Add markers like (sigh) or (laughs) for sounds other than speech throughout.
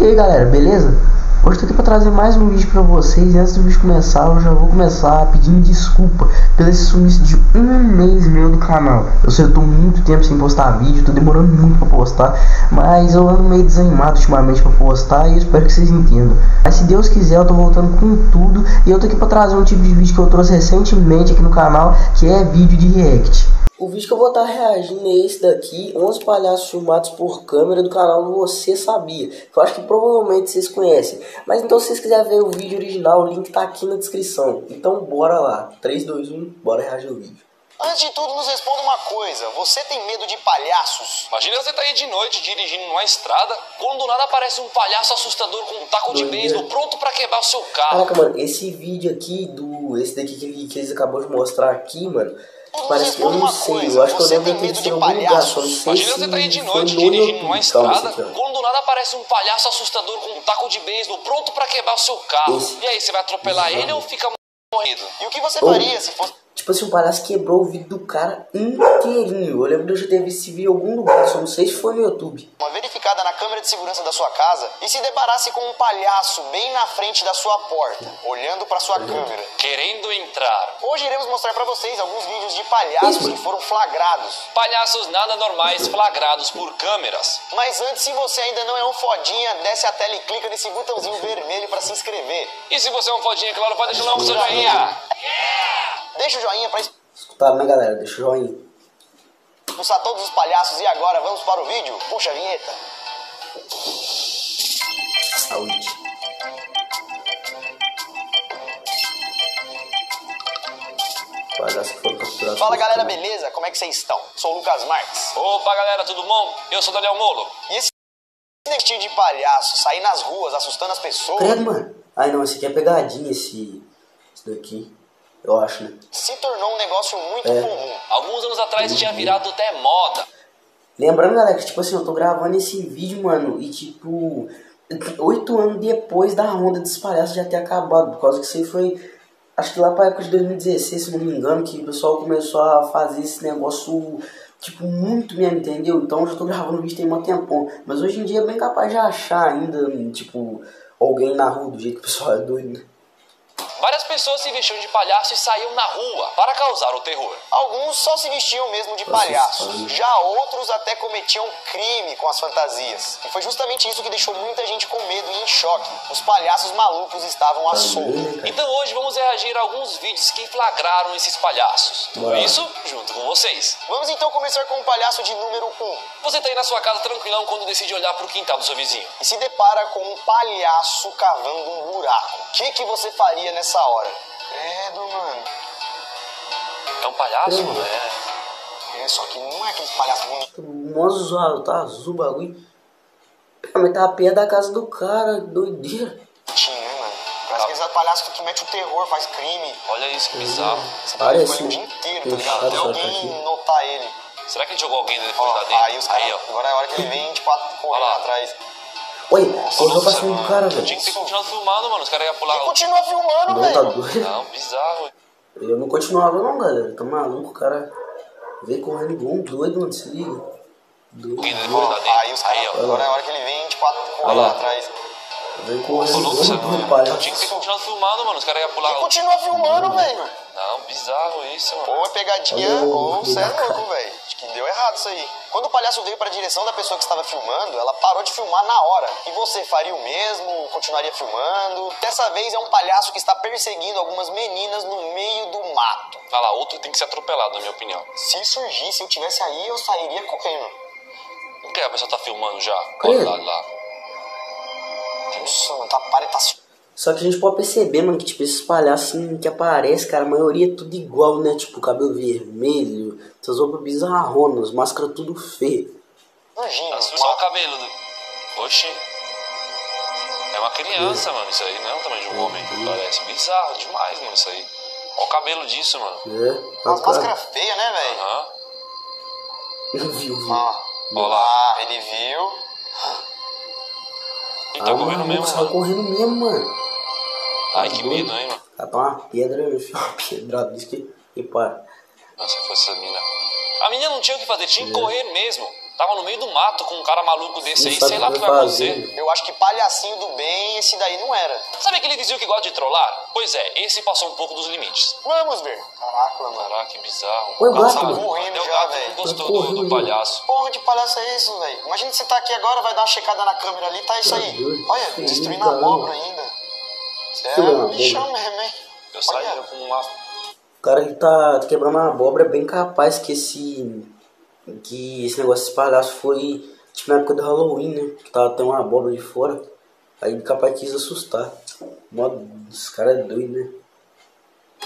E aí galera, beleza? Hoje tô aqui pra trazer mais um vídeo pra vocês e antes do vídeo começar eu já vou começar pedindo desculpa pelo esse sumiço de um mês meu do canal. Eu sei, eu tô muito tempo sem postar vídeo, tô demorando muito pra postar Mas eu ando meio desanimado ultimamente pra postar e espero que vocês entendam. Mas se Deus quiser eu tô voltando com tudo e eu tô aqui pra trazer um tipo de vídeo que eu trouxe recentemente aqui no canal Que é vídeo de react o vídeo que eu vou estar reagindo é esse daqui, 11 palhaços filmados por câmera do canal Você Sabia, que eu acho que provavelmente vocês conhecem. Mas então se vocês quiserem ver o vídeo original, o link tá aqui na descrição. Então bora lá, 3, 2, 1, bora reagir ao vídeo. Antes de tudo, nos responda uma coisa. Você tem medo de palhaços? Imagina você tá aí de noite dirigindo numa estrada, quando do nada aparece um palhaço assustador com um taco de beisebol pronto para quebrar o seu carro. Caraca, mano, esse vídeo aqui do. Esse daqui que, que eles acabou de mostrar aqui, mano. Parece que eu não sei, coisa, eu acho que eu lembro que em algum lugar, só não sei Imagina se você tá aí de noite dirigindo numa estrada, quando do nada aparece um palhaço assustador com um taco de beisebol pronto para quebrar o seu carro. Esse. E aí, você vai atropelar Esse ele ou fica morrido? E o que você faria se fosse Tipo assim, o palhaço quebrou o vidro do cara inteirinho. Eu lembro de eu já ter visto esse vídeo em algum lugar, só não sei se foi no YouTube. Uma verificada na câmera de segurança da sua casa e se debarasse com um palhaço bem na frente da sua porta, olhando para sua câmera. Querendo entrar. Hoje iremos mostrar para vocês alguns vídeos de palhaços Isso. que foram flagrados. Palhaços nada normais flagrados por câmeras. Mas antes, se você ainda não é um fodinha, desce a tela e clica nesse botãozinho vermelho para se inscrever. E se você é um fodinha, claro, pode deixar o seu joinha. Yeah! Deixa o joinha pra escutar, né, galera? Deixa o joinha. Expulsar todos os palhaços e agora vamos para o vídeo. Puxa a vinheta. Saúde. Fala galera, beleza? Como é que vocês estão? Sou o Lucas Marques. Opa galera, tudo bom? Eu sou o Daniel Molo. E esse vestido de palhaço, sair nas ruas assustando as pessoas. Credo, mano. Ai não, esse aqui é pegadinha, esse, esse daqui. Eu acho, né? Se tornou um negócio muito é. comum. Alguns anos atrás tinha virado até moda. Lembrando, galera, que tipo assim, eu tô gravando esse vídeo, mano, e tipo, oito anos depois da onda dos palhaços já ter acabado, por causa que isso aí foi, acho que lá pra época de 2016, se não me engano, que o pessoal começou a fazer esse negócio, tipo, muito mesmo, entendeu? Então eu já tô gravando o vídeo tem um tempão, mas hoje em dia é bem capaz de achar ainda, tipo, alguém na rua do jeito que o pessoal é doido, né? Várias pessoas se vestiam de palhaço e saíam na rua para causar o terror. Alguns só se vestiam mesmo de palhaços, já outros até cometiam crime com as fantasias. E foi justamente isso que deixou muita gente com medo e em choque. Os palhaços malucos estavam à solta. Então hoje vamos reagir a alguns vídeos que flagraram esses palhaços. Tudo isso junto com vocês. Vamos então começar com o palhaço de número 1. Um. Você tá aí na sua casa tranquilão quando decide olhar para o quintal do seu vizinho. E se depara com um palhaço cavando um buraco. O que, que você faria nessa nessa hora. É, do mano. É um palhaço, mano? É. É, só que não é aqueles palhaços bonitos. Mó zoado, tá azul o bagulho. Mas tá a pé da casa do cara, doideira. Tinha, né, mano? Parece tá. aqueles palhaços que metem o terror, faz crime. Olha isso, que bizarro. Você Parece. o dia inteiro, tá ligado? Até alguém notar ele. Será que ele jogou alguém depois da dele? Aí, os cara, aí, ó. Agora é a hora que ele vem, tipo, correndo atrás. Oi, correu pra cima do cara, velho. Tinha que ter continuado filmando, mano. Os caras iam pular. Continua filmando, velho. Tá doido. Não, bizarro. Eu não continuava não, galera. Tá maluco, o cara veio correndo igual um doido, mano. Se liga. Doido. Aí os caras. Agora é a hora que ele vem, tipo, correndo atrás. Vem palhaço. Tinha que ter continuado filmando, mano. Os caras iam pular. E continua filmando, velho. Não, bizarro isso, mano. Ou é pegadinha, ou cê é louco, velho. Acho que deu errado isso aí. Quando o palhaço veio para a direção da pessoa que estava filmando, ela parou de filmar na hora. E você faria o mesmo? Continuaria filmando? Dessa vez é um palhaço que está perseguindo algumas meninas no meio do mato. Vai lá, outro tem que ser atropelado, na minha opinião. Se surgisse, eu tivesse aí, eu sairia correndo. Que a pessoa tá filmando já? Olha lá, lá. Nossa, tá, tá só que a gente pode perceber, mano, que tipo, esses palhaços assim, que aparecem, cara, a maioria é tudo igual, né? Tipo, cabelo vermelho, essas roupas bizarronas, máscara tudo feio. Imagina. Só o cabelo. Oxi. É uma criança, é. mano, isso aí, não é o tamanho de um homem, uhum. parece. Bizarro demais, mano, isso aí. Olha o cabelo disso, mano. É. Uma máscara feia, né, velho? Aham. (laughs) Ele viu, viu. Ah, Olha lá. Ah, ele viu. Ele tá ah, correndo mesmo, mano. Tá correndo mesmo, mano. Ai, que medo, hein, mano? Ela tá uma pedra, uma (laughs) pedra diz que e para. Nossa, foi essa mina. A menina não tinha o que fazer, tinha que correr mesmo. Tava no meio do mato com um cara maluco desse aí, sei lá o o que que vai fazer. acontecer. Eu acho que palhacinho do bem, esse daí não era. Sabe aquele vizinho que gosta de trollar? Pois é, esse passou um pouco dos limites. Vamos ver. Caraca, mano. Caraca, que bizarro. Nossa, gato, tá mano. morrendo Até o já, gato velho. gostou Tá do, correndo. do palhaço. Porra de palhaço é isso, velho? Imagina você tá aqui agora, vai dar uma checada na câmera ali, tá isso aí. doido. Olha, destruindo a abóbora ainda. Você é um bichão mesmo, hein? Eu saí com uma. O cara ele tá quebrando a abóbora, é bem capaz que esse. Que esse negócio desse palhaço foi tipo na época do Halloween, né? Que tava até uma abóbora de fora. Aí capaz quis assustar. Modo, esse cara é doido, né?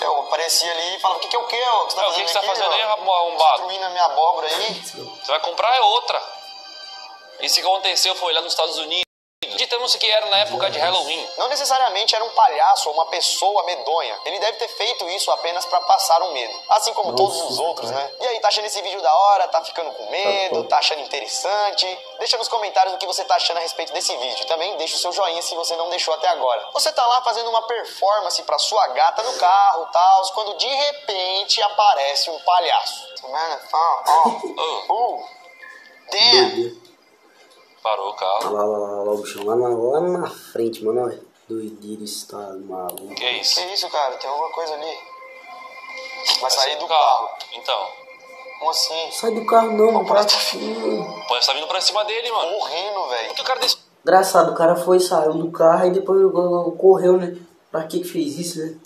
Eu apareci ali e falava, o que que é o que? Que você tá É, o que, fazendo que você tá aqui, fazendo ó? aí, arrombado? Destruindo a minha abóbora aí. Você vai comprar é outra. Isso que aconteceu foi lá nos Estados Unidos. Acreditamos que era na época de Halloween. Não necessariamente era um palhaço ou uma pessoa medonha. Ele deve ter feito isso apenas pra passar um medo. Assim como Nossa, todos os outros, né? E aí, tá achando esse vídeo da hora? Tá ficando com medo? Tá. Tá achando interessante? Deixa nos comentários o que você tá achando a respeito desse vídeo. Também deixa o seu joinha se você não deixou até agora. Você tá lá fazendo uma performance pra sua gata no carro, tal, quando de repente aparece um palhaço. Mano, Oh, ó. Uh, damn. Parou o carro. Lá, lá, lá, lá, o bichão, lá, na- lá na frente, mano, olha. Doideira, está maluco. Que isso? Que isso, cara? Tem alguma coisa ali. Vai sair do carro. carro. Então, Como assim? Sai do carro não, mano. Assim. pode estar vindo pra cima dele, mano. Morrendo, velho. Por que o cara desse. Engraçado, o cara foi, saiu do carro e depois correu, né? Pra que que fez isso, né?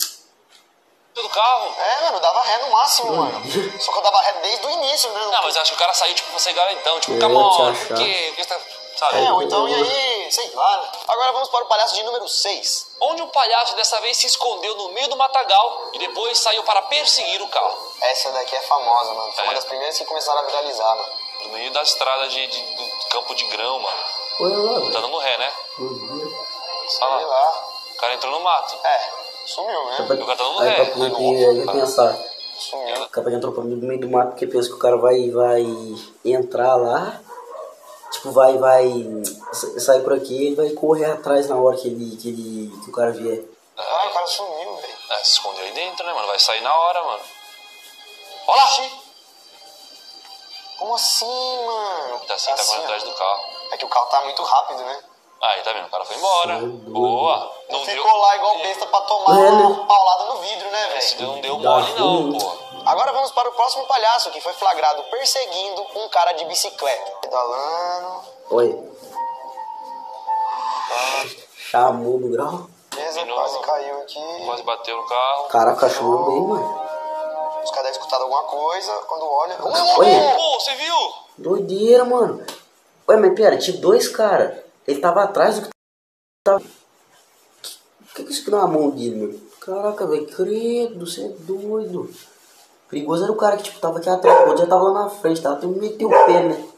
do carro? É, mano, dava ré no máximo, mano. Só que eu dava ré desde o início, né? Não, mas eu acho que o cara saiu tipo ser garantão. Tipo, É, quê? Por que você tá. Sabe? É, ou então, e aí? Sei lá. né? Agora vamos para o palhaço de número 6. Onde um palhaço dessa vez se escondeu no meio do matagal e depois saiu para perseguir o carro. Essa daqui é famosa, mano. Foi É. uma das primeiras que começaram a viralizar, mano. No meio da estrada de, de- do campo de grão, mano. Olha lá, Tá dando ré, né? Sei lá. lá. O cara entrou no mato. É, sumiu, né? O cara tá dando ré. pra poder pensar. Sumiu. O cara entrou pra mim no meio do mato porque pensa que o cara vai, vai entrar lá, tipo, vai, vai sa- sair por aqui e vai correr atrás na hora que ele, que ele, que o cara vier. Ah, o cara sumiu, velho. É, se escondeu aí dentro, né, mano? Vai sair na hora, mano. Olha lá! Como assim, mano? Tá assim, tá correndo ó. atrás do carro. É que o carro tá muito rápido, né? Aí, tá vendo? O cara foi embora. Foi. Boa. Não Não deu. ficou lá igual besta pra tomar É, né? uma paulada no vidro, né, velho? não deu mole, não, ruim. Agora vamos para o próximo palhaço que foi flagrado perseguindo um cara de bicicleta. Pedalando. Olha. Chamou no grau. Beleza, quase caiu aqui. Quase bateu no carro. Caraca, chamou bem, mano. Os caras devem escutado alguma coisa. Quando olha. Olha. Pô, você viu? Doideira, mano. Ué, mas pera, tinha dois caras. Ele tava atrás do que tava. O que que é isso aqui na mão dele, mano? Caraca, velho, credo, você é doido. Perigoso era o cara que, tipo, tava aqui atrás, o já tava lá na frente, tava tendo que meter o pé, né?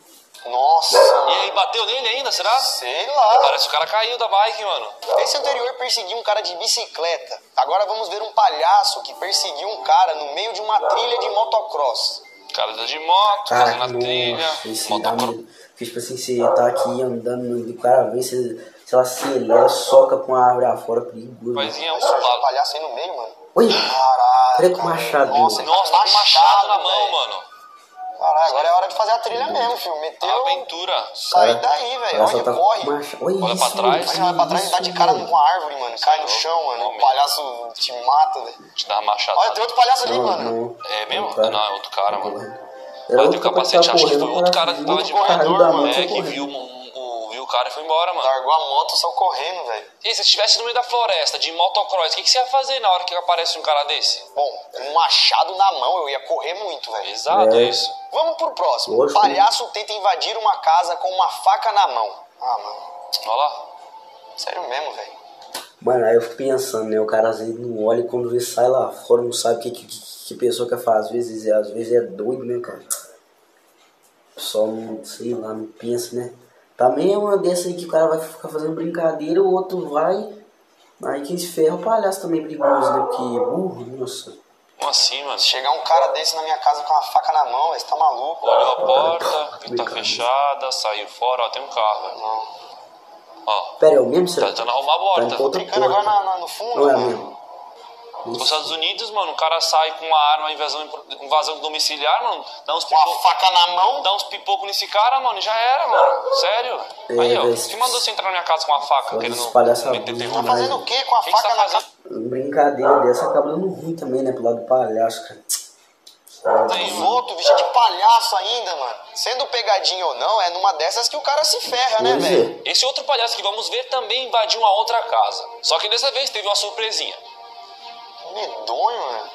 Nossa, E aí, bateu nele ainda, será? sei lá. Parece que o cara caiu da bike, mano. Esse anterior perseguiu um cara de bicicleta. Agora vamos ver um palhaço que perseguiu um cara no meio de uma trilha de motocross. O cara anda de moto, Caraca, fazendo a trilha. esse dá Motocross. Porque, tipo assim, você tá aqui andando, e o cara vem, você, sei lá, acelera, soca com a árvore afora, perigoso. Mas ia um palhaço aí no meio, mano. Olha, Caralho. Cara. machado, Nossa, mano? Nossa, tá com machado na mão, mano. Caralho, agora é hora de fazer a trilha mesmo, filho. Meteu. Aventura. Sai daí, velho. Olha, tá corre. com macha- Olha, Olha isso, pra trás. Aí vai pra trás e dá de cara mano. com a árvore, mano. Cai no chão, mano. O palhaço te mata, velho. Te dá uma machada. Olha, tem outro palhaço ali, Não, mano. não. É mesmo? Não, é outro cara, mano. Era Mas tem o capacete, acho que tava foi outro cara que tava correndo, de outro corredor, mano. É, que viu, um- o- viu o cara e foi embora, mano. Largou a moto e saiu correndo, velho. E se você estivesse no meio da floresta de motocross, o que, que você ia fazer na hora que aparece um cara desse? Bom, com um machado na mão eu ia correr muito, velho. Pesado É. isso. Vamos pro próximo. Lógico. Palhaço tenta invadir uma casa com uma faca na mão. Ah, mano. Olha lá. Sério mesmo, velho. Mano, aí eu fico pensando, né? O cara às vezes não olha e quando vê sai lá fora, não sabe o que, que, que pessoa quer fazer. Às vezes, é- às vezes é doido, né, cara? Só não, sei lá, não pensa, né? Também é uma dessa aí que o cara vai ficar fazendo brincadeira, o outro vai. Aí quem se ferra é o palhaço também perigoso, né? Porque burro, nossa. Como assim, mano? Se chegar um cara desse na minha casa com uma faca na mão, você tá maluco. Olhou a porta, que tá fechada, saiu fora, ó, tem um carro, velho. Não. Ó, Pera, é o mesmo, tá tentando arrumar a Tá porta. outra Brincando agora porta. na- na- no fundo, Não é mano. mesmo? Nos Estados Unidos, mano, o cara sai com uma arma, invasão, invasão domiciliar, mano, dá uns Com a pipoco, faca na mão. dá uns pipoco nesse cara, mano, e já era, mano. Sério. É, Aí, ó, quem mandou você entrar na minha casa com uma faca, Pode querendo meter terror? Tá fazendo o quê com a O que faca tá na cara? Brincadeira dessa acaba dando ruim também, né? Pro lado do palhaço, cara. Tem, outros vestido de palhaço ainda, mano. Sendo pegadinha ou não, é numa dessas que o cara se ferra, né, velho? é. Esse outro palhaço que vamos ver também invadiu uma outra casa. Só que dessa vez teve uma surpresinha. Medonho, mano.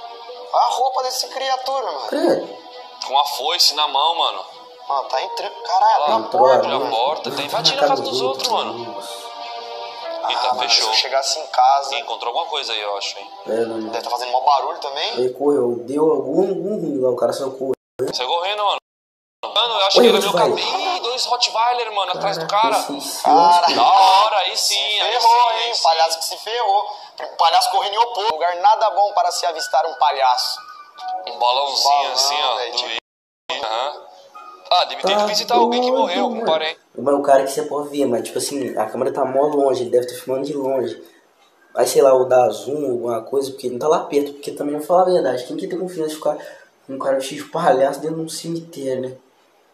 Olha a roupa desse criatura, mano. Credo. Com a foice na mão, mano. Ó, tá entrando. Caralho, Ó, na porta, abriu a mano. porta, tá invadindo a casa dos outros, mano. Eita, Ah, mano, fechou. se eu chegasse em casa, Ih, Encontrou alguma coisa aí, eu acho, hein? É, não, deve estar fazendo mó barulho também. Ele correu, deu algum, algum ruim lá, o cara só correu. Você correndo, mano. Mano, eu acho Oi, que ele é meu Rottweiler. cabelo. Ih, dois Rottweiler, mano, atrás do cara. Caraca, Cara. Da hora, aí sim, aí Ferrou, sim, aí hein? sim. Palhaço que se ferrou. Palhaço correndo em oposto. Lugar nada bom para se avistar um palhaço. Um balãozinho Balão, assim, ó. do tipo-. Ah, deve ter Tá que visitar alguém que morreu, mano. com parente. Mas o cara que você pode ver, mas tipo assim, a câmera tá mó longe, ele deve estar filmando de longe. Aí sei lá, o da zoom, alguma coisa, porque não tá lá perto, porque também não falar a verdade. Quem que tem confiança de ficar com um cara vestido de palhaço dentro de um cemitério, né?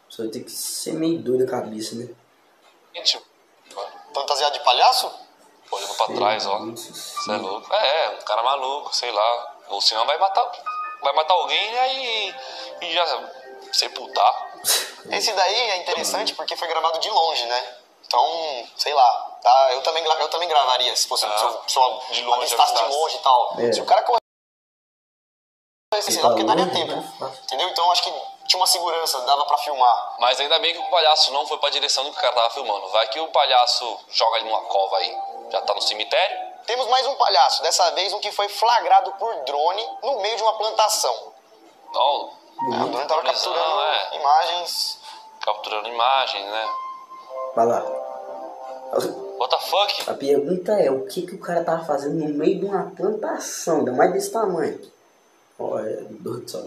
Só tem que ser meio doido a cabeça, né? Gente, Fantasiado de palhaço? Olhando pra trás, ó. Você é louco. É, um cara maluco, sei lá. Ou senão vai matar. Vai matar alguém aí e já sepultar. (laughs) Esse daí é interessante porque foi gravado de longe, né? Então, sei lá, tá? Eu também, eu também gravaria se fosse Ah, se eu, se eu de longe, de longe e tal. É. Se o cara corresse, sei lá, porque daria tempo. né? Entendeu? Então acho que tinha uma segurança, dava pra filmar. Mas ainda bem que o palhaço não foi pra direção do que o cara tava filmando. Vai que o palhaço joga ele numa cova aí. Já tá no cemitério. Temos mais um palhaço, dessa vez um que foi flagrado por drone no meio de uma plantação. Não, É, o drone tava capturando é. imagens. capturando imagens, né? Vai lá. What the fuck? A pergunta é, o que que o cara tava fazendo no meio de uma plantação, ainda mais desse tamanho? Olha, doido só.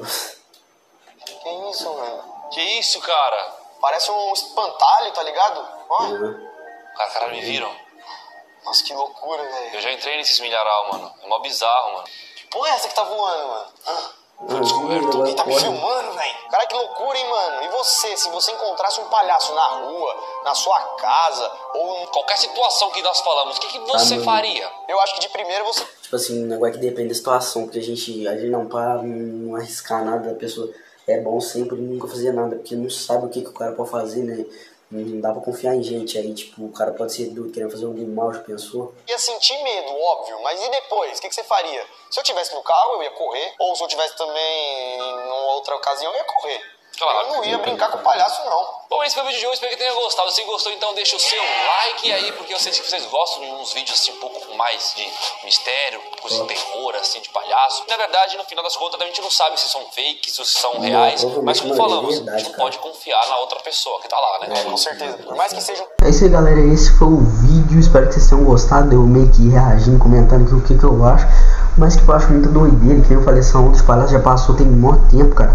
Que isso, mano? Que isso, cara? Parece um espantalho, tá ligado? Ó, Cara, caralho, me viram. Nossa, que loucura, velho. Eu já entrei nesses milharal, mano. É mó bizarro, mano. Que porra é essa que tá voando, mano? Ah, Foi descoberto. Quem tá me filmando, velho? Cara, que loucura, hein, mano? E você, se você encontrasse um palhaço na rua, na sua casa, ou... um- Qualquer situação que nós falamos, o que, que você mano. faria? Eu acho que de primeiro você... Tipo assim, um negócio que depende da situação, porque a gente, a gente não para não arriscar nada da pessoa. É bom sempre nunca fazer nada, porque não sabe o que, que o cara pode fazer, né? Não dá pra confiar em gente aí, tipo, o cara pode ser doido, querendo fazer algum mal, já pensou? ia sentir medo, óbvio, mas e depois? O que, que você faria? Se eu tivesse no carro, eu ia correr, ou se eu tivesse também em outra ocasião, eu ia correr. Claro. Eu não ia brincar com o palhaço, não. Bom, esse foi o vídeo de hoje, espero que tenha gostado. Se gostou, então deixa o seu like aí, porque eu sei que vocês gostam de uns vídeos assim um pouco mais de mistério, coisa de terror, assim, de palhaço. Na verdade, no final das contas, a gente não sabe se são fakes, se são reais, mas como é falamos, a gente não pode confiar na outra pessoa que tá lá, né? É, com certeza. Por mais que seja um É isso aí, galera. Esse foi o vídeo. Espero que vocês tenham gostado. Eu meio que reagindo, comentando aqui o que, que eu acho. Mas tipo, eu acho muito doideira. Que nem eu falei, são outros palhaços já passou tem muito tempo, cara.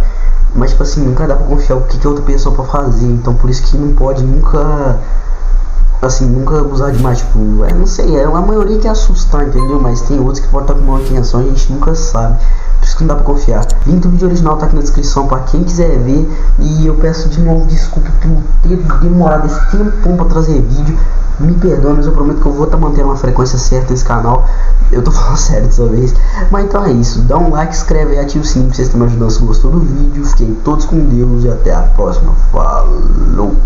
Mas tipo assim, nunca dá pra confiar o que, que outra pessoa pode fazer. Então por isso que não pode nunca. Assim, nunca usar demais, tipo, é, não sei, é uma maioria que assusta, entendeu? Mas tem outros que podem estar com uma intenção, a gente nunca sabe. Por isso que não dá pra confiar. Link do vídeo original tá aqui na descrição pra quem quiser ver. E eu peço de novo desculpa por ter demorado esse tempão pra trazer vídeo. Me perdoa, mas eu prometo que eu vou estar mantendo uma frequência certa nesse canal. Eu tô (laughs) falando sério dessa vez. Mas então é isso. Dá um like, inscreve e ativa o sininho pra vocês também ajudando se gostou do vídeo. Fiquem todos com Deus e até a próxima. Falou!